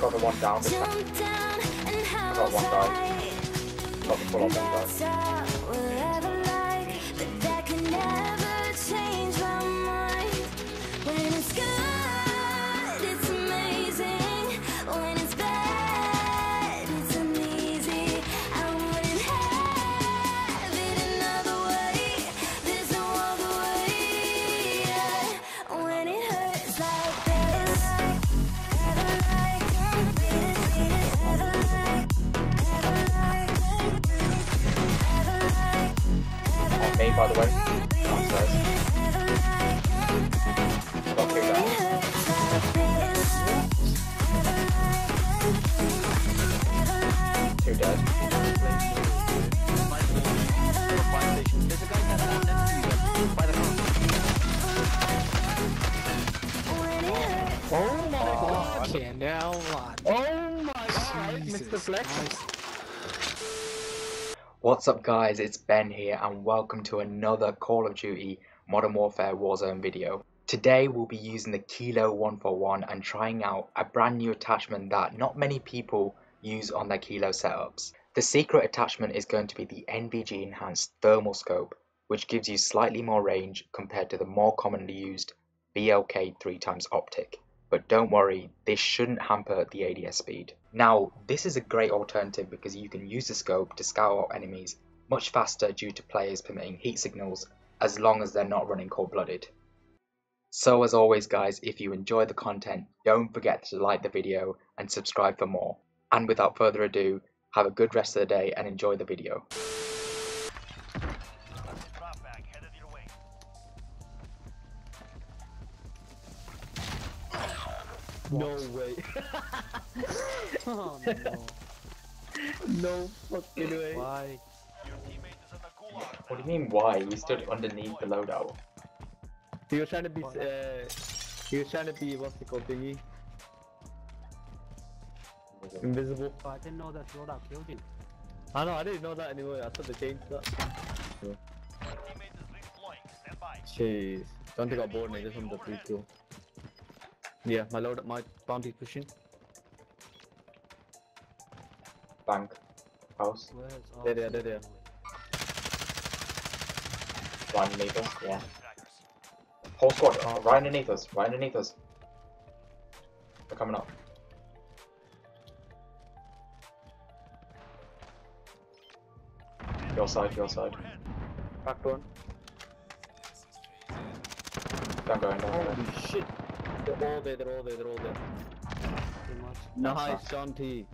got the one down this time. Jump down and I got one guy. Got the full on one guy. By the way. Downstairs. Got two down. Two dead. There's a guy that ran next to you guys, by the house. Oh my god. Fucking. Oh my god. Mr. Flex. What's up guys, it's Ben here and welcome to another Call of Duty Modern Warfare Warzone video. Today we'll be using the Kilo 141 and trying out a brand new attachment that not many people use on their Kilo setups. The secret attachment is going to be the NVG enhanced thermal scope which gives you slightly more range compared to the more commonly used VLK 3x optic. But don't worry, this shouldn't hamper the ADS speed. Now, this is a great alternative because you can use the scope to scout out enemies much faster due to players permitting heat signals as long as they're not running cold blooded. So as always guys, if you enjoy the content, don't forget to like the video and subscribe for more. And without further ado, have a good rest of the day and enjoy the video. No way. Oh no. no fucking way. Why? What do you mean why? We stood underneath the loadout. He was trying to be, uh, he was trying to be, what's it called, thingy? Invisible. I didn't know that Yoda killed him. I know, I didn't know that anyway. I thought they changed that. Jeez. Don't got bored and I just wanted to free kill. Yeah, my load, my bounty's pushing. Bank. House. Where's There they are, there. Right underneath us, yeah. Whole squad, uh, right underneath us, right underneath us. They're coming up. Your side, your side. Back one. Don't go in, don't go in. Holy shit. They're all there, they're all there, they're all there. Too much. Nice, John T. You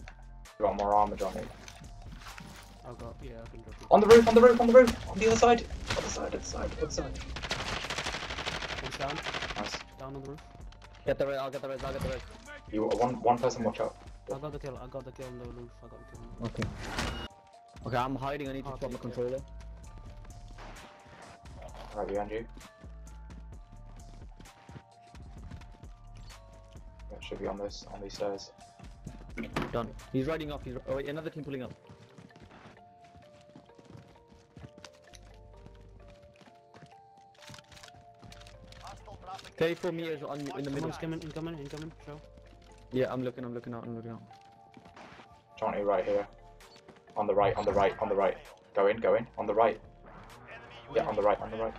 got more armor, Johnny. I got, yeah, I can drop it. On the roof, on the roof, on the roof! On the other side! Other side, other side, other side. One's down. Nice. Down on the roof. Get the red, I'll get the red, I'll get the red. You, one, one person watch out. I got the kill. I got the kill on the roof. I got the kill. On Okay. Okay, I'm hiding, I need to Okay, swap my okay. controller. Right behind you. Should be on this, on these stairs. Done. He's riding off. he's, oh wait, another team pulling up. Thirty-four meters on in the the middle. Someone's coming, incoming, incoming. Show. Yeah, I'm looking, I'm looking out, I'm looking out. Johnny, right here. On the right, on the right, on the right. Go in, go in. On the right. Yeah, on the right, on the right.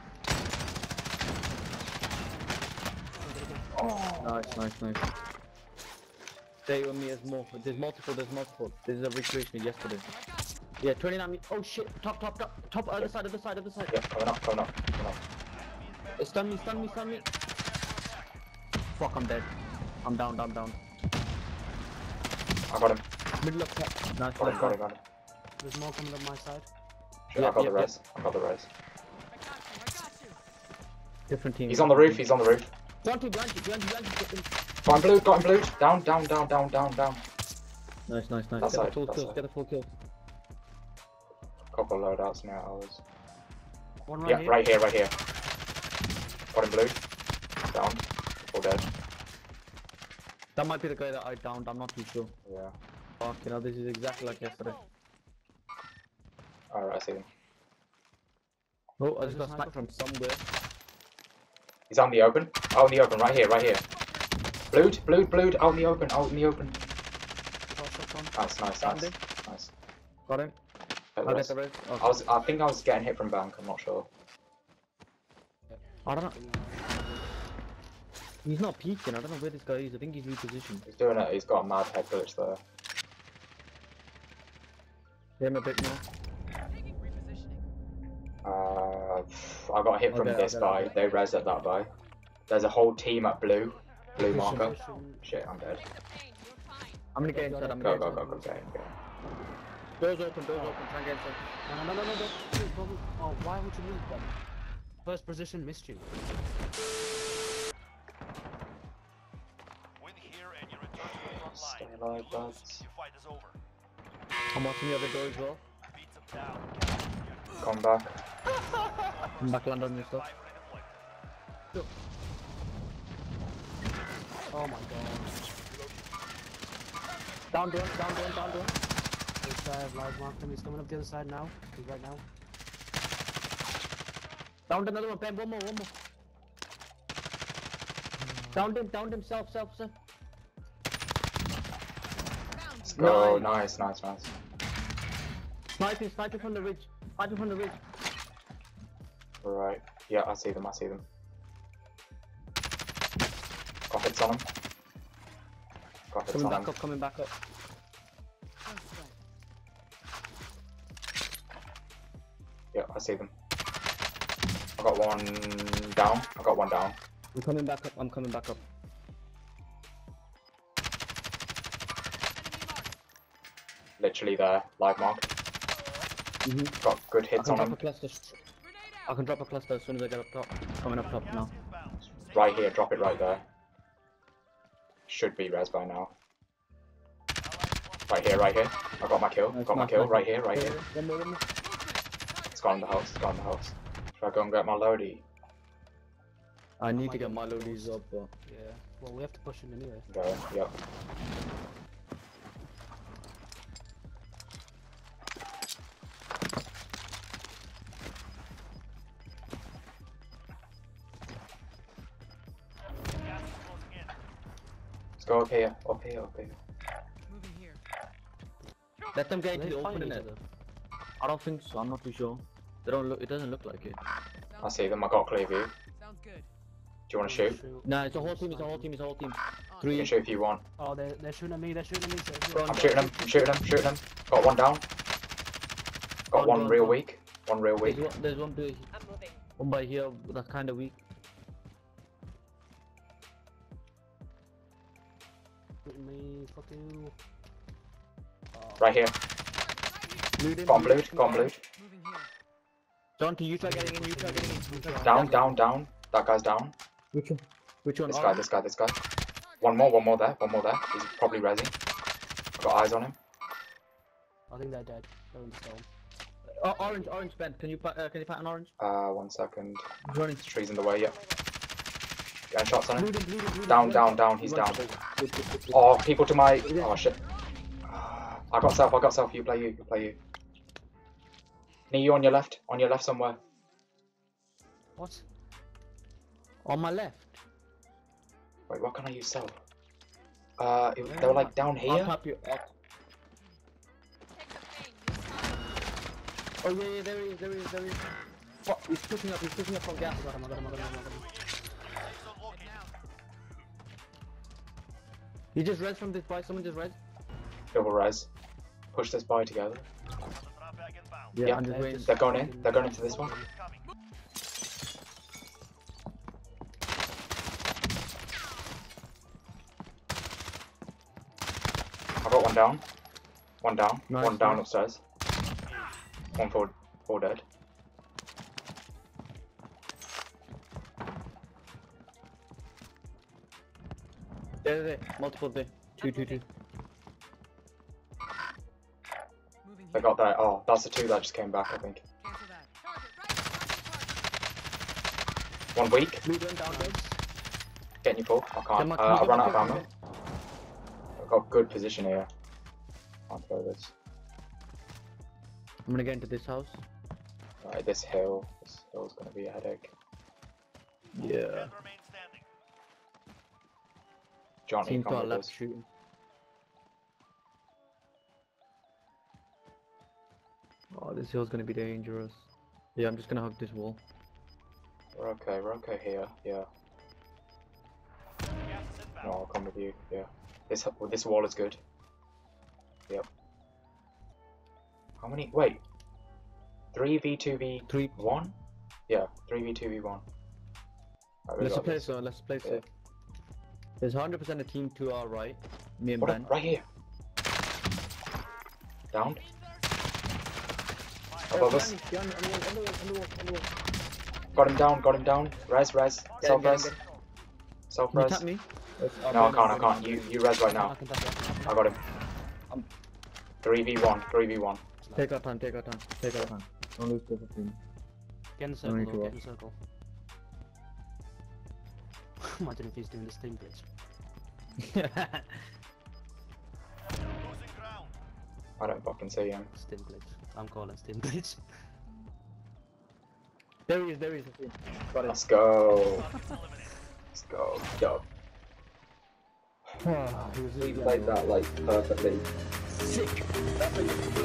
Nice, nice, nice. Thirty-one meters more. There's multiple, there's multiple. This is a recreation yesterday. Yeah, 29 meters. Oh shit! Top, top, top, top, other side, other side, other side. Yeah, coming up, coming up, coming up. Uh, Stun me, stun me, stun me. Fuck, I'm dead. I'm down, down, down. I got him, Middle of top. Nice, got him, nice, got him, got him. There's more coming up my side. Sure, Yeah, I got yeah, the res, I got the res. Different team. He's on the roof, he's on the roof. Behind you, behind you, behind you, behind you. Get. Got him blue, got him blue. Down, down, down, down, down, down. Nice, nice, nice. That get side, the full that kills, side. get the full kills. Couple loadouts now, ours. One right Yeah, here. right here, right here. Got him blue. Down. All dead. That might be the guy that I downed, I'm not too sure. Yeah. Fuck, you know, this is exactly like yesterday. Alright, I see him. Oh, I just got sniper. sniped from somewhere. He's on the open. Oh, in the open, right here, right here. Blued, blued, blued, out in the open, out in the open. one. Nice, nice, nice, nice. Got him. I'll get rest. the rest. Oh, I was, I think I was getting hit from bank. I'm not sure. I don't know. He's not peeking. I don't know where this guy is. I think he's repositioned. He's doing it. He's got a mad head glitch there. Hit him a bit more. Uh, I got hit from it, this I'll get it, I'll buy. They res at that buy. There's a whole team at blue. Blue marker. Shit, I'm dead. I'm gonna get inside. I'm Go, gonna go, get go, inside. go, go, go. Doors open. Doors open. Try and get inside. No, no, no, no, no, don't. Dude, don't- Oh, why would you move them? First position missed you. Win here and you return to the front Stay alive, Lose, buds. your fight is over. I'm watching the other door as well. Beat them down. Come back. I'm back land on your stuff. Oh my god. Down door. Down door. Down door. This guy have large marked him. He's coming up the other side now. He's right now. Downed another one. Ben, one more. One more. Downed him. Downed himself. Self. Self. Let's go. Nice. Nice, nice. Sniping. Sniping from the ridge. Sniping from the ridge. Right. Yeah, I see them. I see them. Hits on. Got Coming on back them. up. Coming back up. Yeah, I see them. I got one down. I got one down. I'm coming back up. I'm coming back up. Literally there. Live mark. Mm-hmm. Got good hits on drop them. a cluster. I can drop a cluster as soon as I get up top. Coming up top now. Right here. Drop it right there. Should be res by now. Right here, right here. I got my kill. Nice, Got my kill. Right here, right Yeah, here. One more, one more. It's gone in the house. It's gone in the house. Should I go and get my loady? I oh need my to get my God. loadies up, but Yeah. Well, we have to push him anyway. Go. Yep. Go up here. Up here. Up here. let them get into the fighting open each in it. I don't think so. I'm not too sure. They don't look. It doesn't look like it. I see them. I got clear view. Sounds good. Do you want to shoot? Nah, it's a whole team. It's a whole team. It's a whole team. Three. You can shoot if you want. Oh, they're, they're shooting at me. They're shooting at me. So if Go you're- on. I'm shooting them, I'm shooting them, Shooting them. Got one down. Got Go on, one go on, real go weak. One real There's weak. one, there's one, by, I'm moving. one by here that's kind of weak. Me. Fuck you. Oh, Right here. Loot him, Got him loot blued. him. Got him blued. Moving here. John, can you try getting in? You try getting in. Down. Down. Down. That guy's down. Which one? Which one? This guy. This guy. This guy. One more. One more there. One more there. He's probably resing. Got eyes on him. I think they're dead. They're in the stone. Oh, orange, orange, Ben. Can you uh, can you pat an orange? Uh, one second. Running. Tree's in the way. Yep. Getting shots on him. Down. Down. Down. He's down. Oh, people to my. Oh shit. I got self. I got self. You play you. You play you. Knee you on your left. On your left somewhere. What? On my left. Wait, what can I use self? Uh, it, they were like down here. you. I'll... Oh yeah, yeah, there he is, there he is, there he is. Fuck, he's pushing up, he's pushing up from gas. I got him. I got him. I got him. I got him. He just res from this buy, someone just res. Double res. Push this by together. Trap bag inbound. Yeah, Yeah. They're just They're going in. They're going into this one. Coming. I got one down. One down. Nice, one down nice. upstairs. One forward. Four dead. There, there, there. Multiple there. Two, two, two. I got that. Oh, that's the two that just came back. I think. Cancel that. Target right. One weak. Blue one down there. Getting you full. I Can can't. Uh, I run out of ammo. I've got good position here. Can't throw this. I'm gonna get into this house. Right, this hill. This hill's gonna be a headache. Yeah. Johnny Seems to have left shooting. Oh, this hill's gonna be dangerous. Yeah, I'm just gonna hug this wall. We're okay, we're okay here, yeah. No, I'll come with you, yeah. This this wall is good. Yep. How many? Wait. 3v, 2v, 3 1? Yeah, 3v, 2v, 1. Let's play so, let's play so. There's 100% a team to our right. Me and What Ben. up? Right here. Down. Above us. Got him down, got him down. Res, res. Get him, Self get him, res. him. Self Can you res. tap me? No, I can't, I can't. You, you res right now. can touch it. I got him. Um, 3v1, 3v1. Take our time, take our time, take our time. Don't lose the team. Get in the circle, need get in the circle. Imagine if he's doing this thing, bitch. I don't fucking see him. Stim glitch. I'm calling stim glitch. there he is, there he is. Got it. Let's go. Let's go. Go. he was We played that like perfectly. sick. That's how you